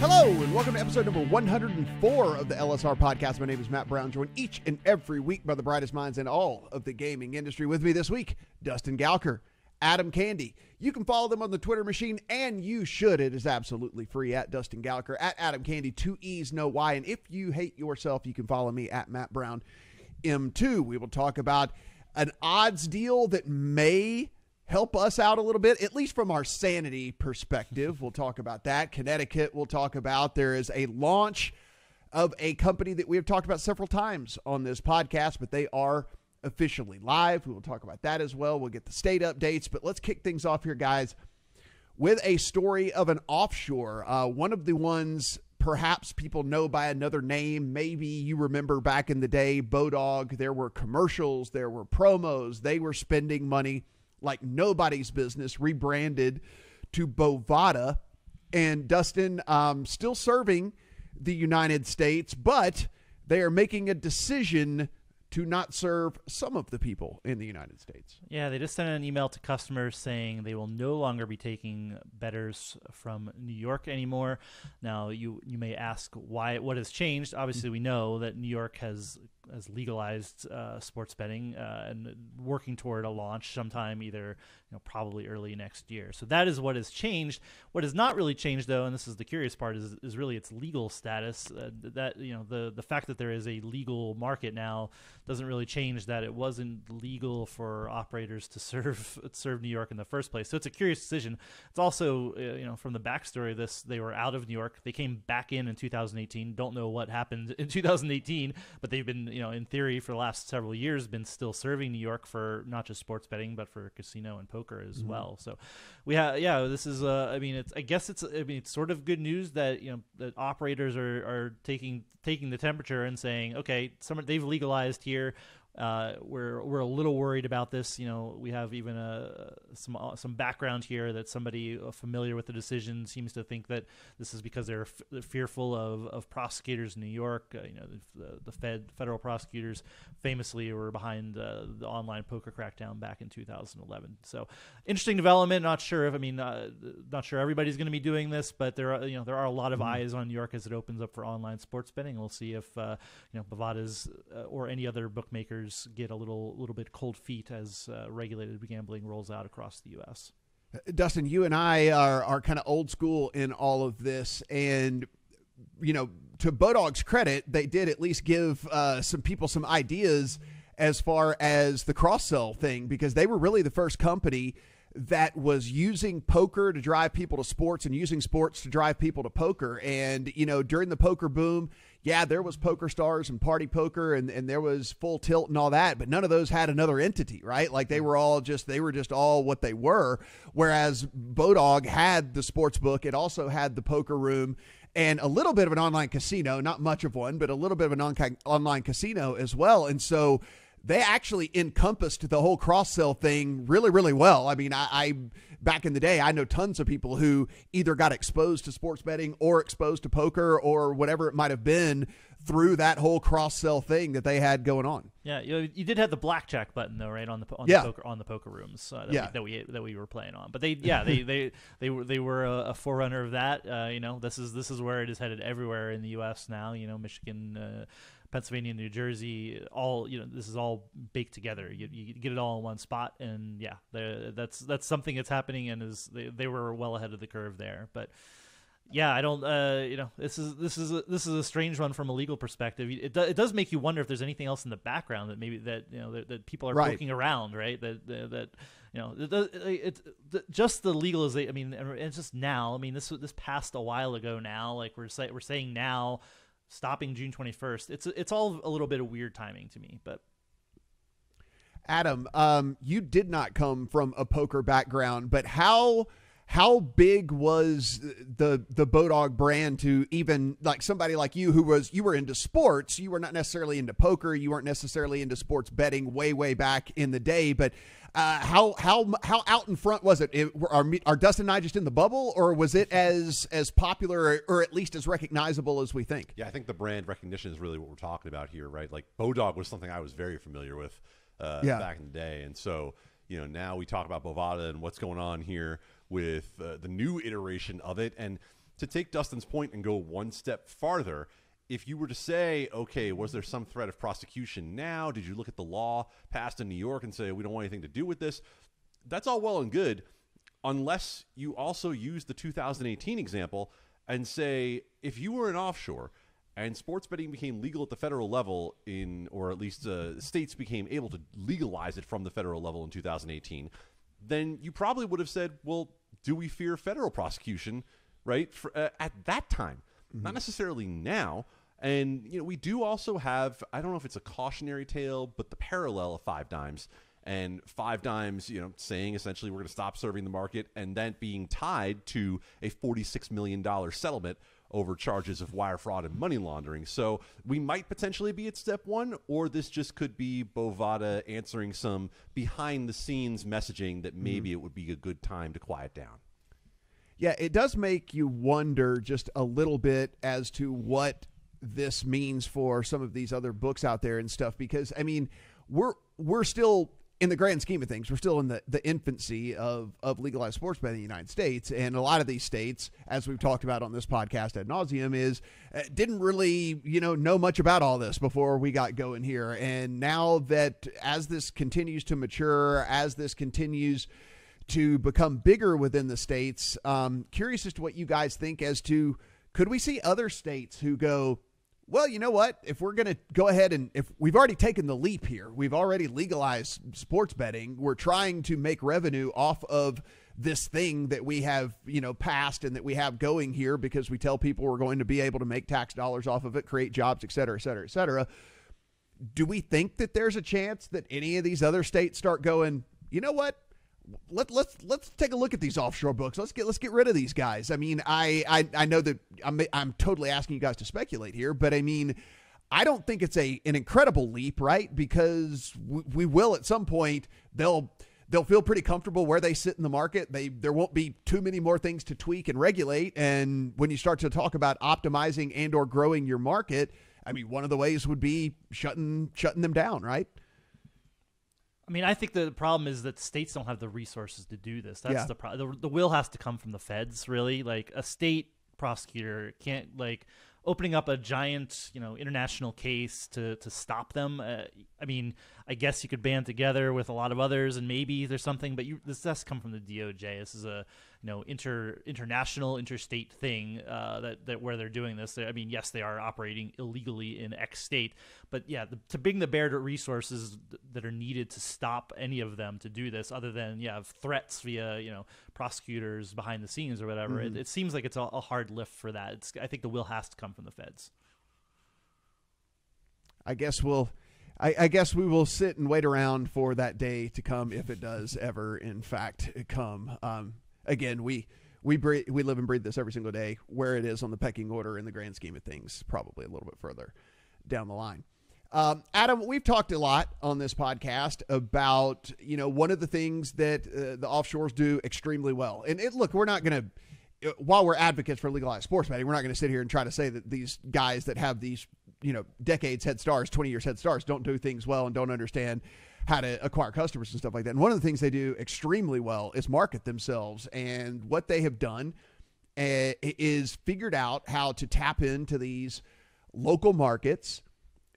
Hello, and welcome to episode number 104 of the LSR podcast. My name is Matt Brown, joined each and every week by the brightest minds in all of the gaming industry. With me this week, Dustin Gouker, Adam Candee. You can follow them on the Twitter machine, and you should. It is absolutely free at Dustin Gouker, at Adam Candee, two E's, no Y. And if you hate yourself, you can follow me at Matt Brown M2. We will talk about an odds deal that may help us out a little bit, at least from our sanity perspective. We'll talk about that. Connecticut, we'll talk about. There is a launch of a company that we have talked about several times on this podcast, but they are officially live. We will talk about that as well. We'll get the state updates, but let's kick things off here, guys, with a story of an offshore. Uh, one of the ones perhaps people know by another name. Maybe you remember back in the day, Bodog, there were commercials, there were promos, they were spending money like nobody's business, rebranded to Bovada. And Dustin, um, still serving the United States, but they are making a decision to not serve some of the people in the United States. Yeah, they just sent an email to customers saying they will no longer be taking betters from New York anymore. Now, you you may ask why what has changed. Obviously, we know that New York has has legalized uh, sports betting uh, and working toward a launch sometime either you know probably early next year. So that is what has changed. What has not really changed though, and this is the curious part, is is really its legal status. Uh, that you know the the fact that there is a legal market now doesn't really change that it wasn't legal for operators to serve serve New York in the first place. So it's a curious decision. It's also uh, you know from the backstory this, they were out of New York. They came back in in 2018. Don't know what happened in 2018, but they've been you know in theory for the last several years been still serving New York for not just sports betting but for casino and poker as mm-hmm. well. So we have yeah, this is uh, I mean it's I guess it's I mean it's sort of good news that you know that operators are are taking taking the temperature and saying okay, some they've legalized here uh, we're we're a little worried about this. You know, we have even a some uh, some background here that somebody familiar with the decision seems to think that this is because they're, f- they're fearful of, of prosecutors in New York. Uh, you know, the, the Fed federal prosecutors famously were behind uh, the online poker crackdown back in 2011. So interesting development. Not sure if I mean uh, not sure everybody's going to be doing this, but there are you know there are a lot of mm-hmm. eyes on New York as it opens up for online sports betting. We'll see if uh, you know Bovada's or any other bookmakers get a little little bit cold feet as uh, regulated gambling rolls out across the U.S. Dustin, you and I are are kind of old school in all of this, and you know, to Bodog's credit, they did at least give uh, some people some ideas as far as the cross sell thing because they were really the first company that was using poker to drive people to sports and using sports to drive people to poker. And, you know, during the poker boom, yeah, there was poker stars and party poker and, and there was full tilt and all that, but none of those had another entity, right? Like they were all just, they were just all what they were. Whereas Bodog had the sports book, it also had the poker room and a little bit of an online casino, not much of one, but a little bit of an on- online casino as well. And so, they actually encompassed the whole cross sell thing really, really well. I mean, I, I, back in the day, I know tons of people who either got exposed to sports betting or exposed to poker or whatever it might have been through that whole cross sell thing that they had going on. Yeah, you, you did have the blackjack button though, right on the on yeah. the poker on the poker rooms uh, that, yeah. we, that we that we were playing on. But they yeah they they they were they were a, a forerunner of that. Uh, you know, this is this is where it is headed everywhere in the U.S. now. You know, Michigan. Uh, Pennsylvania, New Jersey, all you know, this is all baked together. You, you get it all in one spot, and yeah, that's that's something that's happening, and is they, they were well ahead of the curve there. But yeah, I don't, uh, you know, this is this is a, this is a strange one from a legal perspective. It, do, it does make you wonder if there's anything else in the background that maybe that you know that, that people are right. poking around, right? That that you know, it, it, just the legalization. I mean, it's just now. I mean, this this passed a while ago now. Like we're say, we're saying now stopping June 21st. It's it's all a little bit of weird timing to me, but Adam, um, you did not come from a poker background, but how how big was the the Bodog brand to even like somebody like you who was you were into sports, you were not necessarily into poker, you weren't necessarily into sports betting way way back in the day, but uh, how how how out in front was it? it are, are Dustin and I just in the bubble, or was it as as popular or, or, at least as recognizable as we think? Yeah, I think the brand recognition is really what we're talking about here, right? Like Bodog was something I was very familiar with uh, yeah. back in the day, and so you know now we talk about Bovada and what's going on here with uh, the new iteration of it, and to take Dustin's point and go one step farther, if you were to say, okay, was there some threat of prosecution now? Did you look at the law passed in New York and say, we don't want anything to do with this? That's all well and good, unless you also use the 2018 example and say, if you were an offshore and sports betting became legal at the federal level in, or at least uh, states became able to legalize it from the federal level in 2018, then you probably would have said, well, do we fear federal prosecution, right, for, uh, at that time? Mm-hmm. Not necessarily now. And you know, we do also have I don't know if it's a cautionary tale, but the parallel of Five Dimes and Five Dimes, you know, saying essentially we're going to stop serving the market, and then being tied to a forty-six million dollar settlement over charges of wire fraud and money laundering. So we might potentially be at step one, or this just could be Bovada answering some behind the scenes messaging that maybe mm-hmm. it would be a good time to quiet down. Yeah, it does make you wonder just a little bit as to what this means for some of these other books out there and stuff because I mean we're we're still in the grand scheme of things, we're still in the, the infancy of, of legalized sports betting in the United States. And a lot of these states, as we've talked about on this podcast ad nauseum, is uh, didn't really, you know, know much about all this before we got going here. And now that as this continues to mature, as this continues to become bigger within the states, um, curious as to what you guys think as to could we see other states who go, well, you know what? If we're going to go ahead and if we've already taken the leap here, we've already legalized sports betting. We're trying to make revenue off of this thing that we have, you know, passed and that we have going here because we tell people we're going to be able to make tax dollars off of it, create jobs, et cetera, et cetera, et cetera. Do we think that there's a chance that any of these other states start going, you know what? Let let's let's take a look at these offshore books. Let's get let's get rid of these guys. I mean, I I, I know that I'm I'm totally asking you guys to speculate here, but I mean, I don't think it's a an incredible leap, right? Because we, we will at some point they'll they'll feel pretty comfortable where they sit in the market. They there won't be too many more things to tweak and regulate. And when you start to talk about optimizing and or growing your market, I mean, one of the ways would be shutting shutting them down, right? I mean, I think the problem is that states don't have the resources to do this. That's yeah. the problem. The, the will has to come from the feds, really. Like a state prosecutor can't like opening up a giant, you know, international case to to stop them. Uh, I mean, I guess you could band together with a lot of others, and maybe there's something. But you, this has to come from the DOJ. This is a you know inter international interstate thing uh, that that where they're doing this. I mean, yes, they are operating illegally in X state, but yeah, the, to bring the bear to resources that are needed to stop any of them to do this, other than yeah, threats via you know prosecutors behind the scenes or whatever. Mm-hmm. It, it, seems like it's a, a hard lift for that. It's, I think the will has to come from the feds. I guess we'll I, I, guess we will sit and wait around for that day to come if it does ever, in fact, come. Um, again, we we breathe, we live and breathe this every single day. Where it is on the pecking order in the grand scheme of things, probably a little bit further down the line. Um, Adam, we've talked a lot on this podcast about you know one of the things that uh, the offshores do extremely well, and it, look, we're not going to while we're advocates for legalized sports betting, we're not going to sit here and try to say that these guys that have these you know decades head stars, 20 years head stars, don't do things well and don't understand how to acquire customers and stuff like that. And one of the things they do extremely well is market themselves. And what they have done uh, is figured out how to tap into these local markets,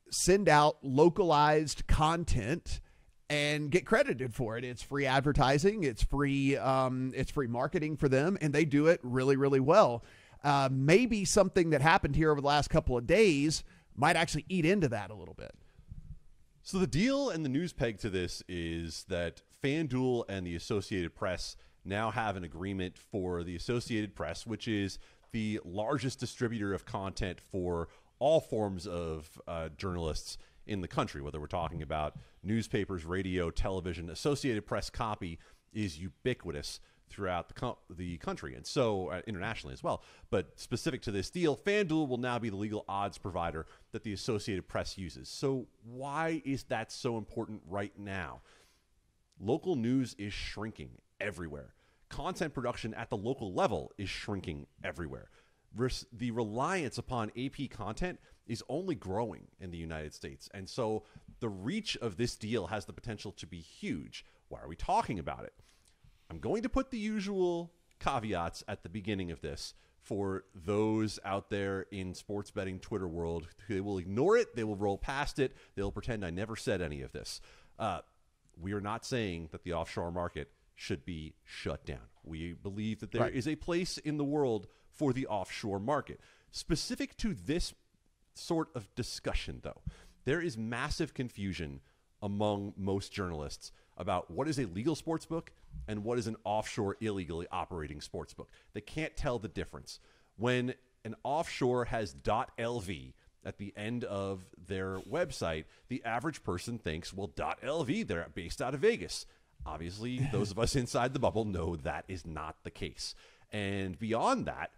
send out localized content and get credited for it. It's free advertising, it's free, um, it's free marketing for them, and they do it really, really well. Uh, maybe something that happened here over the last couple of days might actually eat into that a little bit. So the deal and the news peg to this is that FanDuel and the Associated Press now have an agreement for the Associated Press, which is the largest distributor of content for all forms of uh, journalists in the country, whether we're talking about newspapers, radio, television. Associated Press copy is ubiquitous throughout the, co- the country and so uh, internationally as well. But specific to this deal, FanDuel will now be the legal odds provider that the Associated Press uses. So, why is that so important right now? Local news is shrinking everywhere. Content production at the local level is shrinking everywhere. the reliance upon AP content is only growing in the United States. And so the reach of this deal has the potential to be huge. Why are we talking about it? I'm going to put the usual caveats at the beginning of this, for those out there in sports betting Twitter world. They will ignore it. They will roll past it. They'll pretend I never said any of this. Uh, we are not saying that the offshore market should be shut down. We believe that there is Right. a place in the world for the offshore market. Specific to this sort of discussion, though, there is massive confusion among most journalists about what is a legal sports book and what is an offshore illegally operating sports book. They can't tell the difference. When an offshore has .lv at the end of their website, the average person thinks, well, .lv, they're based out of Vegas. Obviously, those of us inside the bubble know that is not the case. And beyond that,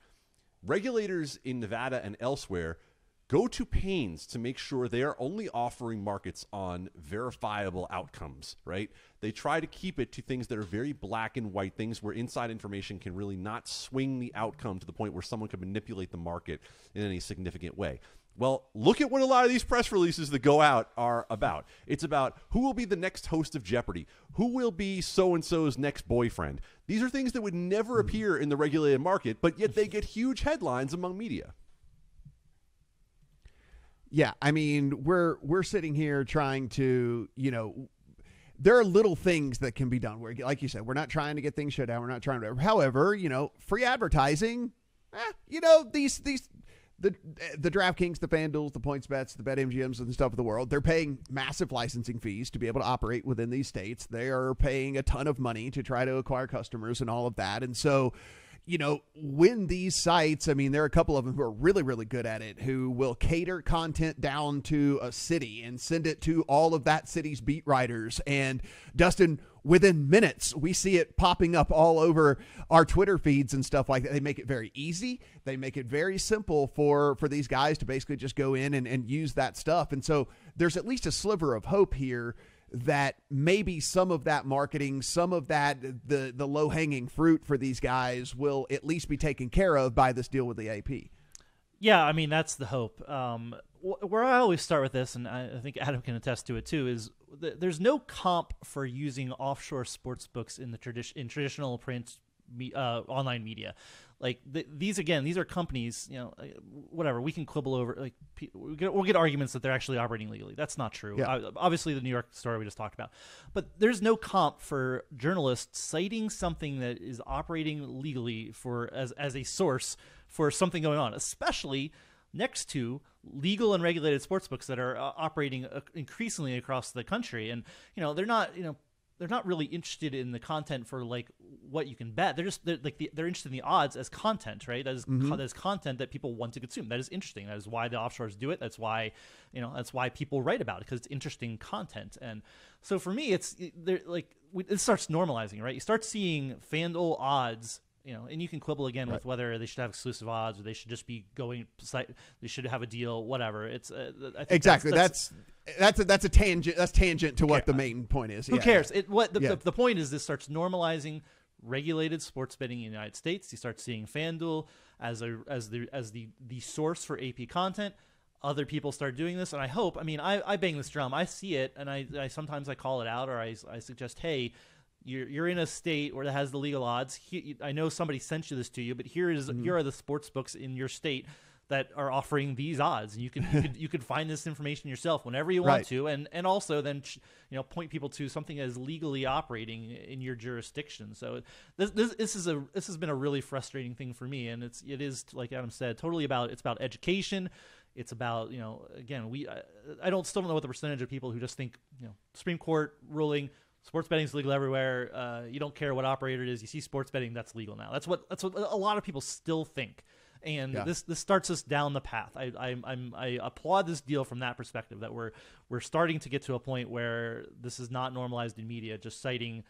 regulators in Nevada and elsewhere go to pains to make sure they are only offering markets on verifiable outcomes, right? They try to keep it to things that are very black and white, things where inside information can really not swing the outcome to the point where someone could manipulate the market in any significant way. Well, look at what a lot of these press releases that go out are about. It's about who will be the next host of Jeopardy, who will be so and so's next boyfriend. These are things that would never hmm. appear in the regulated market, but yet they get huge headlines among media. Yeah, I mean, we're we're sitting here trying to, you know, there are little things that can be done. Where, like you said, we're not trying to get things shut down. We're not trying to. However, you know, free advertising. Eh, you know, these these the the DraftKings, the FanDuel's, the Points Bets, the BetMGM's, and stuff of the world. They're paying massive licensing fees to be able to operate within these states. They are paying a ton of money to try to acquire customers and all of that. And so you know, when these sites, I mean, there are a couple of them who are really, really good at it, who will cater content down to a city and send it to all of that city's beat writers. And Dustin, within minutes, we see it popping up all over our Twitter feeds and stuff like that. They make it very easy. They make it very simple for for these guys to basically just go in and, and use that stuff. And so there's at least a sliver of hope here that maybe some of that marketing, some of that the the low hanging fruit for these guys will at least be taken care of by this deal with the AP. Yeah, I mean that's the hope. Um, wh- where I always start with this, and I, I think Adam can attest to it too, is th- there's no comp for using offshore sports books in the tradition in traditional print me- uh, online media. Like th- these again, these are companies. You know, whatever we can quibble over. Like pe- we get, we'll get arguments that they're actually operating legally. That's not true. Yeah. Uh, obviously, the New York story we just talked about, but there's no comp for journalists citing something that is operating legally for as as a source for something going on, especially next to legal and regulated sports books that are uh, operating uh, increasingly across the country and you know they're not you know they're not really interested in the content for like what you can bet. They're just they're, like the, they're interested in the odds as content right? That is Mm-hmm. co- that is content that people want to consume. That is interesting. That is why the offshores do it. That's why you know that's why people write about it because it's interesting content. And so for me it's they're like we- it starts normalizing right? You start seeing FanDuel odds you know, and you can quibble again with whether they should have exclusive odds or they should just be going. They should have a deal, whatever. It's uh, I think Exactly. That's, That's that's a, that's a tangent. That's tangent to what the main point is. who Yeah. cares? It what the, Yeah. the, the point is. This starts normalizing regulated sports betting in the United States. You start seeing FanDuel as a as the as the the source for AP content. Other people start doing this, and I hope. I mean, I, I bang this drum. I see it, and I, I sometimes I call it out, or I, I suggest, hey, you're you're in a state where that has the legal odds. He, I know somebody sent you this to you, but here is Mm-hmm. here are the sports books in your state that are offering these odds, and you can you could, you could find this information yourself whenever you want Right. to, and and also then you know point people to something that is legally operating in your jurisdiction. So this this, this is a this has been a really frustrating thing for me, and it's it is like Adam said, totally about it's about education. It's about you know again we I, I don't still don't know what the percentage of people who just think you know Supreme Court ruling sports betting is legal everywhere. Uh, you don't care what operator it is. You see sports betting, that's legal now. That's what that's what a lot of people still think. And Yeah. this this starts us down the path. I I I'm, I applaud this deal from that perspective that we're we're starting to get to a point where this is not normalized in media, just citing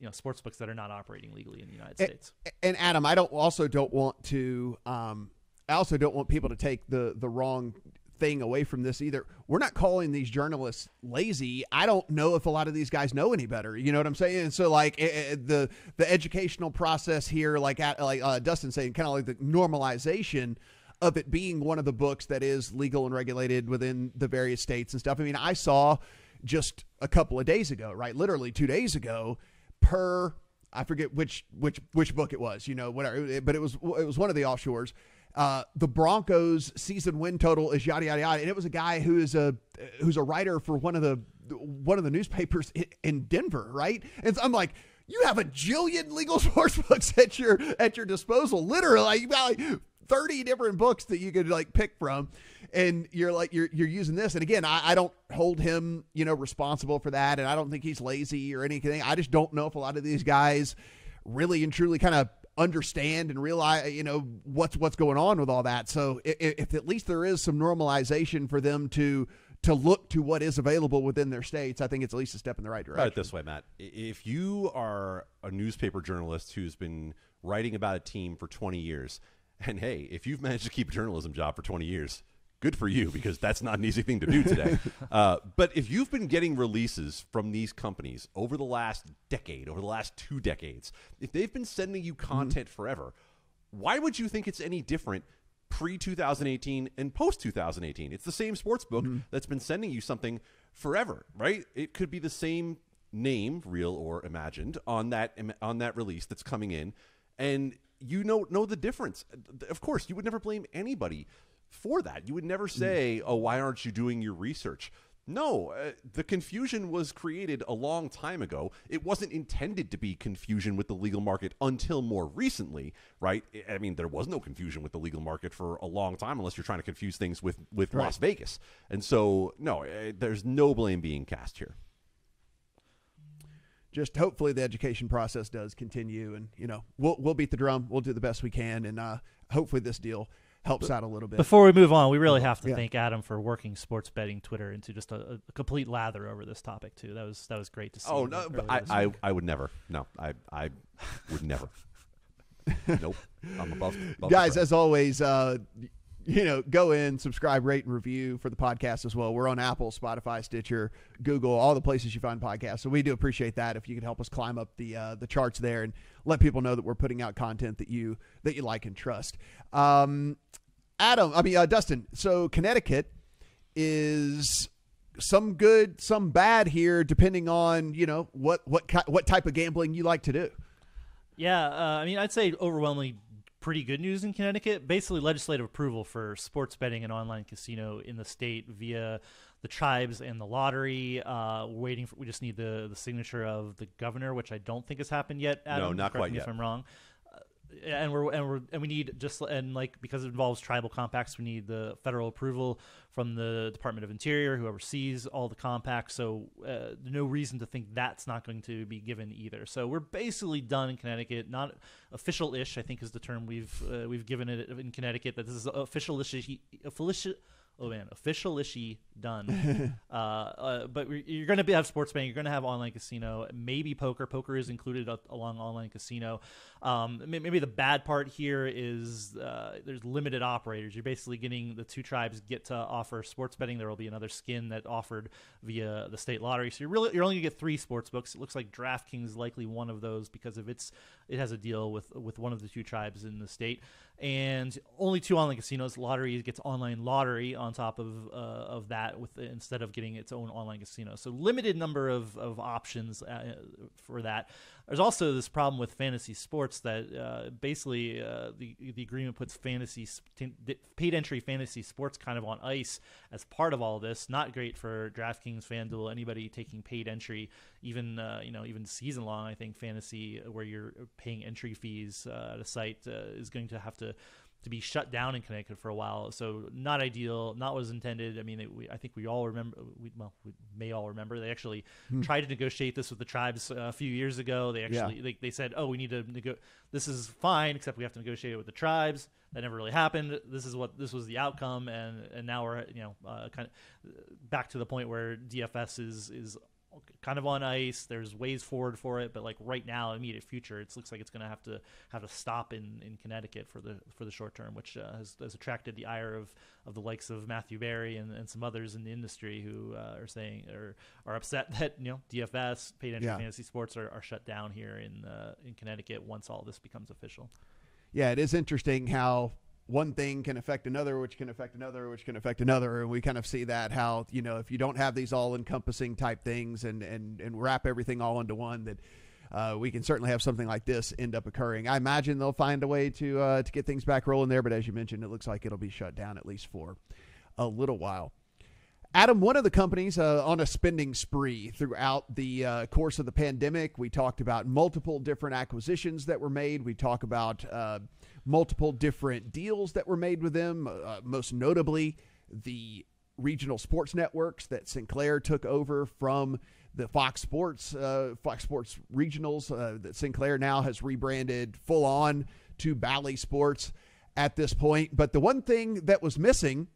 you know sports books that are not operating legally in the United And- States. And Adam, I don't also don't want to. Um, I also don't want people to take the the wrong thing away from this either. We're not calling these journalists lazy. I don't know if a lot of these guys know any better. You know what I'm saying? And so like eh, eh, the the educational process here, like at, like uh, Dustin saying, kind of like the normalization of it being one of the books that is legal and regulated within the various states and stuff. I mean, I saw just a couple of days ago, right? Literally two days ago, per I forget which which which book it was, you know, whatever, but it was it was one of the offshores. Uh, the Broncos season win total is yada yada yada, and it was a guy who is a who's a writer for one of the one of the newspapers in Denver, right? And so I'm like, you have a jillion legal source books at your at your disposal, literally. You got like 30 different books that you could like pick from and you're like you're you're using this and again I, I don't hold him you know responsible for that and i don't think he's lazy or anything i just don't know if a lot of these guys really and truly kind of understand and realize you know what's what's going on with all that so if, if at least there is some normalization for them to to look to what is available within their states, I think it's at least a step in the right direction. Put it this way, Matt. If you are a newspaper journalist who's been writing about a team for 20 years and hey, if you've managed to keep a journalism job for 20 years, good for you because that's not an easy thing to do today. uh, but if you've been getting releases from these companies over the last decade, over the last two decades, if they've been sending you mm-hmm. content mm-hmm. forever, why would you think it's any different pre 2018 and post 2018? It's the same sports book mm-hmm. that's been sending you something forever, right? It could be the same name, real or imagined, on that on that release that's coming in, and you know know the difference. Of course, you would never blame anybody for that. You would never hmm. say, "Oh, why aren't you doing your research?" No, uh, the confusion was created a long time ago. It wasn't intended to be confusion with the legal market until more recently, right? I mean, there was no confusion with the legal market for a long time, unless you're trying to confuse things with with right. Las Vegas. And so, no, uh, there's no blame being cast here just hopefully the education process does continue and you know we'll we'll beat the drum we'll do the best we can and uh, hopefully this deal helps out a little bit. before we move on we really have to yeah. thank adam for working sports betting twitter into just a, a, complete lather over this topic too. That was that was great to see oh no I, I, I would never. No i i would never. Nope. I'm above, above guys as always uh you know, go in, subscribe, rate, and review for the podcast as well. We're on Apple, Spotify, Stitcher, Google, all the places you find podcasts. So we do appreciate that if you could help us climb up the uh, the charts there and let people know that we're putting out content that you that you like and trust. Um, Adam, I mean uh, Dustin. So Connecticut is some good, some bad here, depending on you know what what what type of gambling you like to do. Yeah, uh, I mean, I'd say overwhelmingly pretty good news in Connecticut. Basically, legislative approval for sports betting and online casino in the state via the tribes and the lottery. Uh, we're waiting for. We just need the the signature of the governor, which I don't think has happened yet. Adam, no, not quite yet. If I'm wrong and we're and we're and we need just and like because it involves tribal compacts, we need the federal approval from the Department of Interior, who oversees all the compacts. So uh, no reason to think that's not going to be given either. So we're basically done in Connecticut. Not official-ish, I think, is the term we've uh, we've given it in Connecticut. That this is official-ish, official oh man, official ishy done. uh, uh, but you're going to have sports betting. You're going to have online casino, maybe poker. Poker is included along online casino. Um, maybe the bad part here is uh, there's limited operators. You're basically getting the two tribes get to offer sports betting. There will be another skin that offered via the state lottery. So you're really you're only going to get three sports books. It looks like DraftKings is likely one of those because of its it has a deal with with one of the two tribes in the state and only two online casinos. Lottery gets online lottery on top of uh, of that with instead of getting its own online casino. So limited number of of options uh, for that. There's also this problem with fantasy sports that uh, basically uh, the the agreement puts fantasy paid entry fantasy sports kind of on ice as part of all this. Not great for DraftKings, FanDuel, anybody taking paid entry, even uh, you know even season long. I think fantasy where you're paying entry fees uh, at a site uh, is going to have to to be shut down in Connecticut for a while. So not ideal, not what was intended. I mean, it, we, I think we all remember. We, well, we may all remember they actually hmm. tried to negotiate this with the tribes uh, a few years ago. They actually yeah. they, they said, "Oh, we need to nego- This is fine, except we have to negotiate it with the tribes." That never really happened. This is what this was the outcome, and and now we're you know uh, kind of back to the point where DFS is is kind of on ice. There's ways forward for it, but like right now, immediate future, it looks like it's going to have to have to stop in, in Connecticut for the for the short term, which uh, has, has attracted the ire of, of the likes of Matthew Berry and, and some others in the industry who uh, are saying or are upset that you know DFS paid entry yeah. fantasy sports are, are shut down here in uh, in Connecticut once all this becomes official. Yeah, it is interesting how one thing can affect another, which can affect another, which can affect another, and we kind of see that how you know if you don't have these all encompassing type things and and and wrap everything all into one that uh, we can certainly have something like this end up occurring. I imagine they'll find a way to uh, to get things back rolling there, but as you mentioned, it looks like it'll be shut down at least for a little while. Adam, one of the companies uh, on a spending spree throughout the uh, course of the pandemic. We talked about multiple different acquisitions that were made. We talk about uh, multiple different deals that were made with them, uh, most notably the regional sports networks that Sinclair took over from the Fox Sports uh, Fox Sports regionals uh, that Sinclair now has rebranded full on to Bally Sports at this point. But the one thing that was missing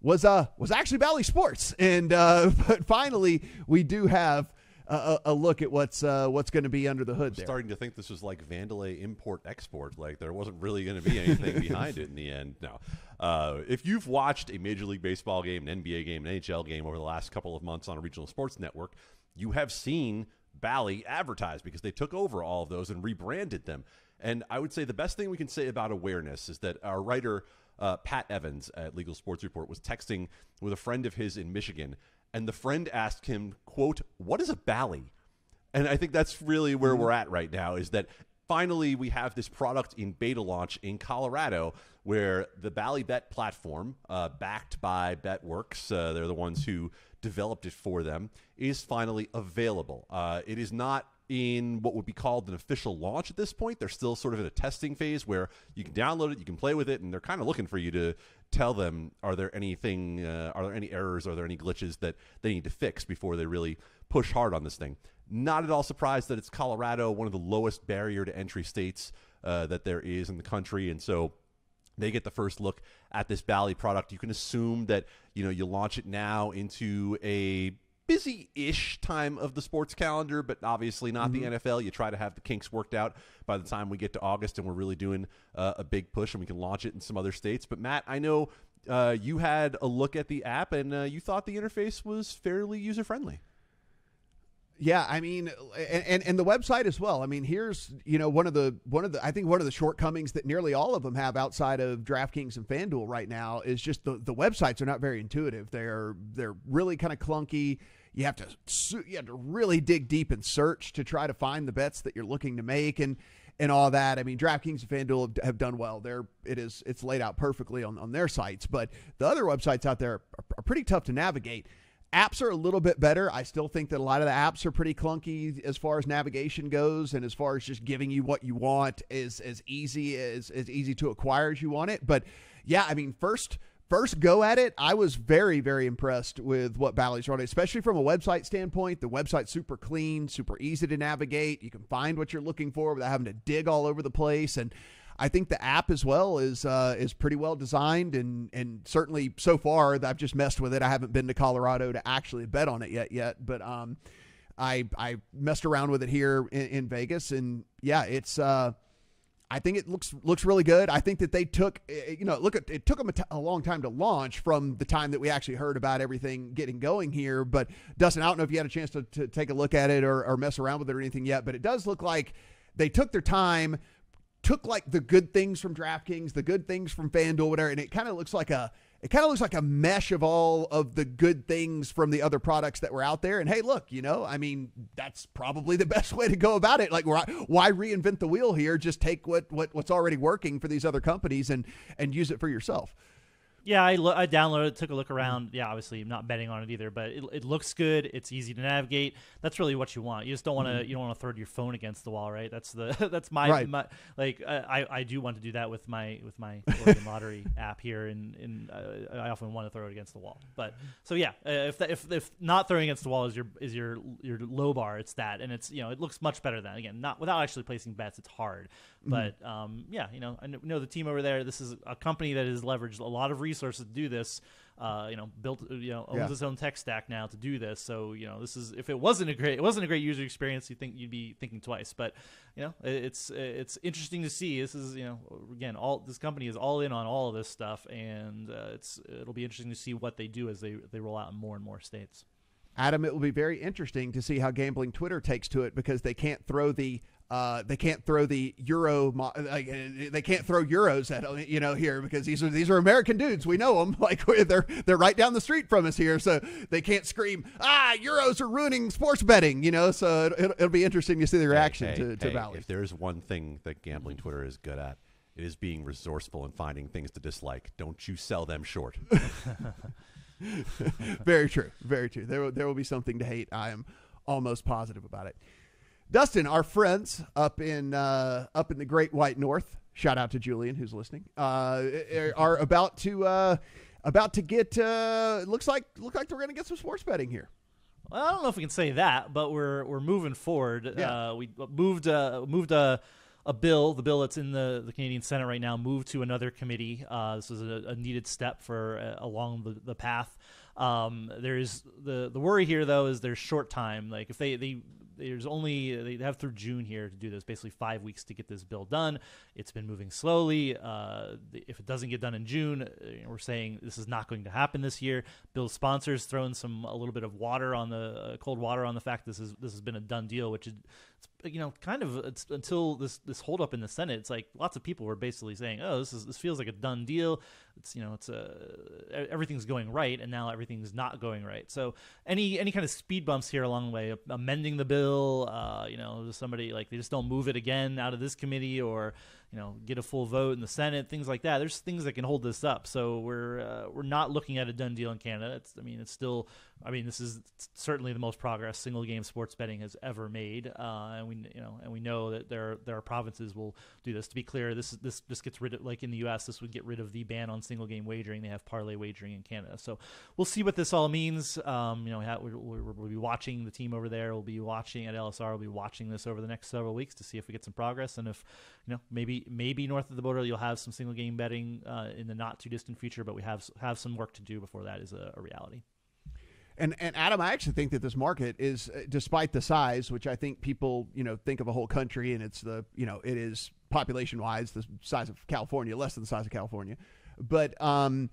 was uh was actually Bally Sports, and uh, but finally we do have a, a look at what's uh, what's going to be under the hood there. Starting to think this was like Vandelay import export, like there wasn't really going to be anything behind it in the end. No, uh, if you've watched a Major League Baseball game, an NBA game, an NHL game over the last couple of months on a regional sports network, you have seen Bally advertise because they took over all of those and rebranded them. And I would say the best thing we can say about awareness is that our writer uh, Pat Evans at Legal Sports Report was texting with a friend of his in Michigan, and the friend asked him, "quote What is a bally?" And I think that's really where we're at right now. Is that finally we have this product in beta launch in Colorado, where the BallyBet platform, uh, backed by BetWorks, uh, they're the ones who developed it for them, is finally available. Uh, it is not in what would be called an official launch at this point. They're still sort of in a testing phase where you can download it, you can play with it, and they're kind of looking for you to tell them are there anything, uh, are there any errors, are there any glitches that they need to fix before they really push hard on this thing. Not at all surprised that it's Colorado, one of the lowest barrier to entry states uh, that there is in the country, and so they get the first look at this Bally product. You can assume that you know you launch it now into a busy-ish time of the sports calendar, but obviously not Mm-hmm. the NFL. You try to have the kinks worked out by the time we get to August, and we're really doing uh, a big push, and we can launch it in some other states. But Matt, I know uh, you had a look at the app, and uh, you thought the interface was fairly user-friendly. Yeah, I mean, and, and and the website as well. I mean, here's you know one of the one of the I think one of the shortcomings that nearly all of them have outside of DraftKings and FanDuel right now is just the the websites are not very intuitive. They're they're really kind of clunky. You have to you have to really dig deep and search to try to find the bets that you're looking to make and and all that. I mean, DraftKings and FanDuel have, have done well. They're it is it's laid out perfectly on on their sites, but the other websites out there are, are pretty tough to navigate. Apps are a little bit better. I still think that a lot of the apps are pretty clunky as far as navigation goes, and as far as just giving you what you want is as easy as as easy to acquire as you want it. But yeah, I mean, first first go at it, I was very very impressed with what Bally's running, especially from a website standpoint. The website's super clean, super easy to navigate. You can find what you're looking for without having to dig all over the place, and I think the app as well is uh, is pretty well designed and and certainly so far I've just messed with it. I haven't been to Colorado to actually bet on it yet yet, but um, I I messed around with it here in, in Vegas and yeah, it's uh, I think it looks looks really good. I think that they took eh, you know look at it took them a, t- a long time to launch from the time that we actually heard about everything getting going here. But Dustin, I don't know if you had a chance to, to take a look at it or, or mess around with it or anything yet, but it does look like they took their time took like the good things from DraftKings, the good things from FanDuel, whatever, and it kind of looks like a it kind of looks like a mesh of all of the good things from the other products that were out there. And hey, look, you know, I mean, that's probably the best way to go about it. Like, why, reinvent the wheel here? Just take what, what what's already working for these other companies and and use it for yourself. Yeah, I, lo- I downloaded, it, took a look around. Yeah, obviously, I'm not betting on it either, but it, it looks good. It's easy to navigate. That's really what you want. You just don't want to you don't want to throw your phone against the wall, right? That's the that's my, Right. my like uh, I I do want to do that with my with my Oregon lottery app here, and and uh, I often want to throw it against the wall. But so yeah, uh, if that, if if not throwing against the wall is your is your your low bar, it's that, and it's you know it looks much better than again not without actually placing bets. It's hard, but um yeah, you know I kn- know the team over there. This is a company that has leveraged a lot of resources to do this. Uh, you know, built you know owns Yeah. its own tech stack now to do this. So you know, this is if it wasn't a great it wasn't a great user experience, you think you'd be thinking twice. But you know, it- it's it's interesting to see. This is you know again all this company is all in on all of this stuff, and uh, it's it'll be interesting to see what they do as they they roll out in more and more states. Adam, it will be very interesting to see how gambling Twitter takes to it because they can't throw the uh, they can't throw the euro. Like, uh, they can't throw euros at you know here because these are these are American dudes. We know them. Like they're they're right down the street from us here, so they can't scream ah euros are ruining sports betting. You know, so it, it'll, it'll be interesting to see the reaction Hey, to, to hey, Bally. If there is one thing that gambling Twitter is good at, it is being resourceful and finding things to dislike. Don't you sell them short. very true. Very true. There, will- there will be something to hate. I am almost positive about it. Dustin, our friends up in uh, up in the Great White North. Shout out to Julian who's listening. Uh, are about to uh, about to get. Uh, it looks like look like we're going to get some sports betting here. Well, I don't know if we can say that, but we're we're moving forward. Yeah. Uh, we moved uh, moved a a bill, the bill that's in the, the Canadian Senate right now, moved to another committee. Uh, this is a, a needed step for uh, along the, the path. Um, there's the the worry here though is there's short time. Like if they they there's only they have through June here to do this, basically five weeks to get this bill done. It's been moving slowly. Uh, if it doesn't get done in June, uh, we're saying this is not going to happen this year. Bill sponsors throwing some a little bit of water on the uh, cold water on the fact this is this has been a done deal, which you know kind of it's until this this holdup in the Senate. It's like lots of people were basically saying, oh, this is this feels like a done deal. It's you know it's a everything's going right, and now everything's not going right. So any any kind of speed bumps here along the way, amending the bill, uh, you know, somebody like they just don't move it again out of this committee or you know get a full vote in the Senate, things like that. There's things that can hold this up. So we're uh, we're not looking at a done deal in Canada. It's I mean it's still I mean this is certainly the most progress single game sports betting has ever made, uh, and we you know and we know that there there are provinces will do this. To be clear, this this this gets rid of like in the U.S. This would get rid of the ban on single game wagering. They have parlay wagering in Canada. So we'll see what this all means. Um, you know, we'll, we'll, we'll be watching the team over there. We'll be watching at LSR. We'll be watching this over the next several weeks to see if we get some progress and if you know maybe maybe north of the border you'll have some single game betting uh, in the not too distant future. But we have have some work to do before that is a, a reality. And and Adam, I actually think that this market is, uh, despite the size, which I think people you know think of a whole country, and it's the you know it is population wise the size of California, less than the size of California, but um,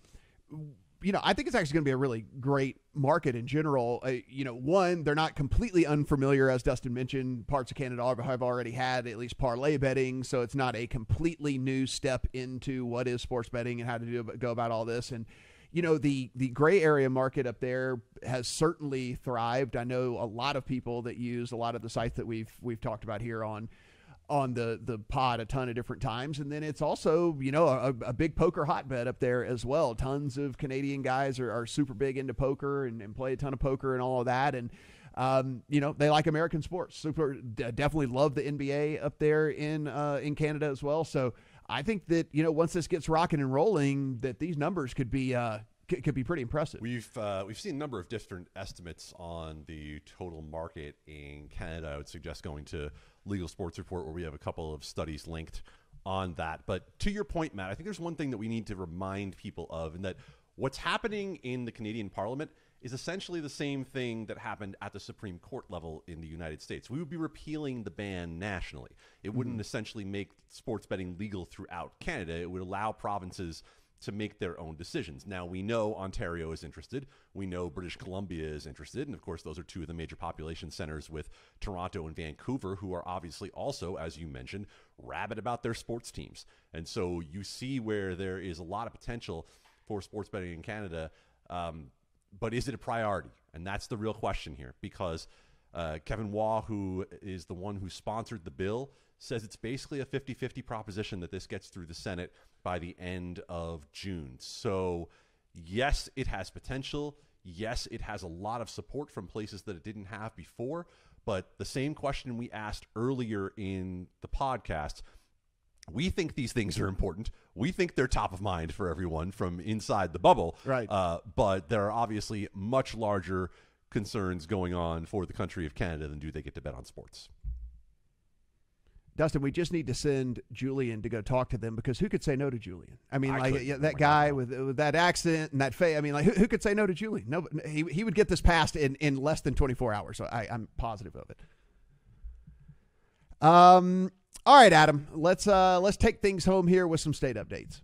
you know I think it's actually going to be a really great market in general. Uh, you know, one they're not completely unfamiliar, as Dustin mentioned. Parts of Canada have already had at least parlay betting, so it's not a completely new step into what is sports betting and how to do go about all this and you know the the gray area market up there has certainly thrived. I know a lot of people that use a lot of the sites that we've we've talked about here on on the the pod a ton of different times, and then it's also you know a, a big poker hotbed up there as well. Tons of Canadian guys are, are super big into poker and, and play a ton of poker and all of that, and um, you know they like American sports. Super definitely love the NBA up there in uh, in Canada as well. So I think that you know once this gets rocking and rolling, that these numbers could be uh, c- could be pretty impressive. We've uh, we've seen a number of different estimates on the total market in Canada. I would suggest going to Legal Sports Report, where we have a couple of studies linked on that. But to your point, Matt, I think there's one thing that we need to remind people of, and that what's happening in the Canadian Parliament is essentially the same thing that happened at the Supreme Court level in the United States. We would be repealing the ban nationally. It wouldn't essentially make sports betting legal throughout Canada. It would allow provinces to make their own decisions. Now, we know Ontario is interested. We know British Columbia is interested. And of course, those are two of the major population centers with Toronto and Vancouver, who are obviously also, as you mentioned, rabid about their sports teams. And so you see where there is a lot of potential for sports betting in Canada. Um, but is it a priority? And that's the real question here because uh, Kevin Waugh, who is the one who sponsored the bill, says it's basically a 50 50 proposition that this gets through the Senate by the end of June. So, yes, it has potential. Yes, it has a lot of support from places that it didn't have before. But the same question we asked earlier in the podcast we think these things are important. We think they're top of mind for everyone from inside the bubble. Right. Uh, but there are obviously much larger concerns going on for the country of Canada than do they get to bet on sports. Dustin, we just need to send Julian to go talk to them because who could say no to Julian? I mean, I like yeah, Oh that my guy God, with with that accent and that face. I mean, like who, who could say no to Julian? No, he he would get this passed in in less than twenty four hours. So I, I'm positive of it. Um. All right, Adam. Let's uh let's take things home here with some state updates.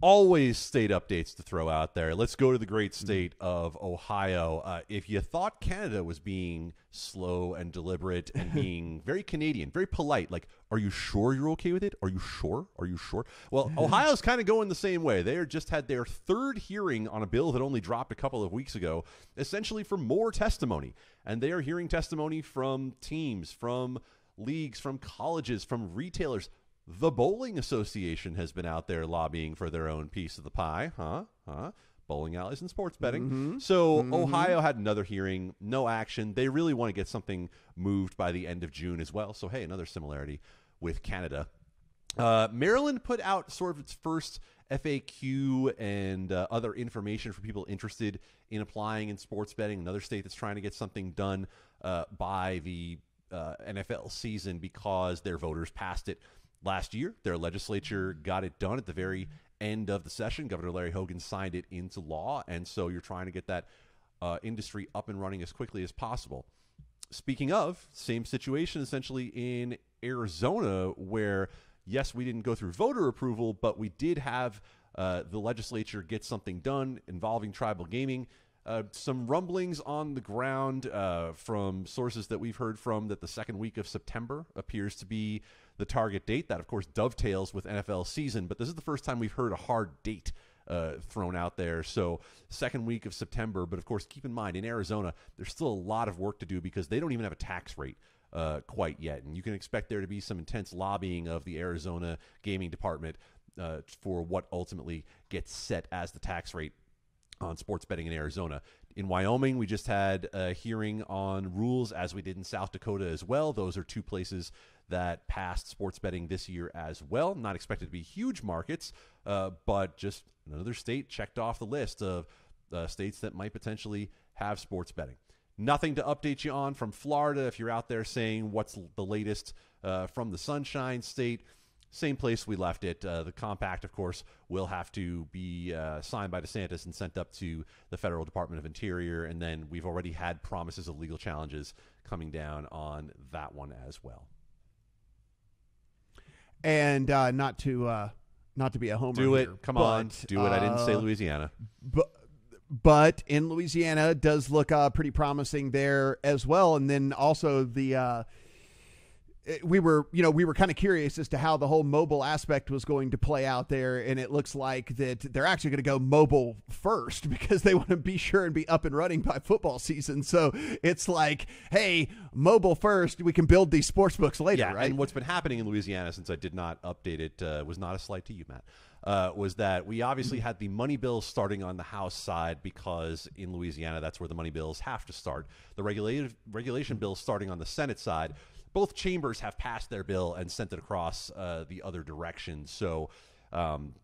always state updates to throw out there. Let's go to the great state of Ohio. Uh, if you thought Canada was being slow and deliberate and being very Canadian, very polite, like, are you sure you're okay with it? Are you sure? Are you sure? Well, Ohio's kind of going the same way. They just had their third hearing on a bill that only dropped a couple of weeks ago, essentially for more testimony. And they are hearing testimony from teams, from leagues, from colleges, from retailers the Bowling Association has been out there lobbying for their own piece of the pie, huh? Huh? Bowling alleys and sports betting. So Ohio had another hearing, no action. They really want to get something moved by the end of June as well. So hey, another similarity with Canada. Uh, Maryland put out sort of its first FAQ and uh, other information for people interested in applying in sports betting. Another state that's trying to get something done uh, by the uh, NFL season because their voters passed it last year. Their legislature got it done at the very end of the session. Governor Larry Hogan signed it into law, and so you're trying to get that uh, industry up and running as quickly as possible. Speaking of, same situation essentially in Arizona, where yes, we didn't go through voter approval, but we did have uh, the legislature get something done involving tribal gaming. Uh, some rumblings on the ground uh, from sources that we've heard from that the second week of September appears to be the target date. That, of course, dovetails with NFL season, but this is the first time we've heard a hard date uh, thrown out there. So, second week of September. But of course, keep in mind in Arizona, there's still a lot of work to do because they don't even have a tax rate. Uh, quite yet, and you can expect there to be some intense lobbying of the Arizona Gaming Department uh, for what ultimately gets set as the tax rate on sports betting in Arizona. In Wyoming, we just had a hearing on rules as we did in South Dakota as well. Those are two places that passed sports betting this year as well. Not expected to be huge markets, uh, but just another state checked off the list of uh, states that might potentially have sports betting. Nothing to update you on from Florida. If you're out there saying what's the latest uh, from the Sunshine State, same place we left it. Uh, the compact, of course, will have to be uh, signed by DeSantis and sent up to the Federal Department of Interior. And then we've already had promises of legal challenges coming down on that one as well. And uh, not to uh, not to be a homer. Do it. here, Come but, on. Do it. I didn't say uh, Louisiana. but but in Louisiana does look uh, pretty promising there as well. And then also the uh, it- we were you know we were kind of curious as to how the whole mobile aspect was going to play out there, and it looks like that they're actually going to go mobile first because they want to be sure and be up and running by football season. So it's like, hey, mobile first, we can build these sports books later, yeah, right? and what's been happening in Louisiana since I did not update it uh, was not a slight to you, Matt. Uh, was that we obviously had the money bills starting on the House side because in Louisiana that's where the money bills have to start. The regulative regulation bills starting on the Senate side. Both chambers have passed their bill and sent it across uh, the other direction. So. Um,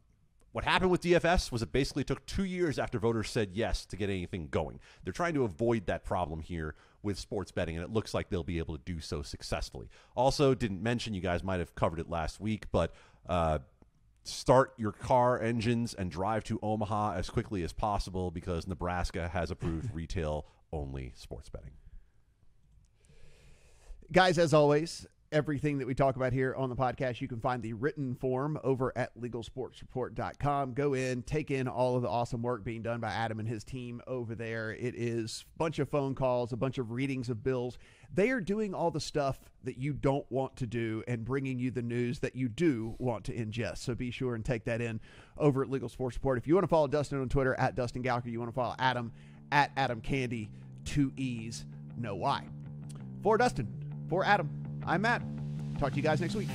what happened with DFS was it basically took two years after voters said yes to get anything going. They're trying to avoid that problem here with sports betting, and it looks like they'll be able to do so successfully. Also, didn't mention, you guys might have covered it last week, but uh, start your car engines and drive to Omaha as quickly as possible because Nebraska has approved retail only sports betting. Guys as always everything that we talk about here on the podcast you can find the written form over at legalsportsreport.com go in take in all of the awesome work being done by adam and his team over there. It is a bunch of phone calls a bunch of readings of bills. They are doing all the stuff that you don't want to do and bringing you the news that you do want to ingest. So be sure and take that in over at legal sports report. If you want to follow dustin on twitter at dustin Gouker you want to follow adam at adam Candee two e's no y. For Dustin, for Adam, I'm Matt. Talk to you guys next week.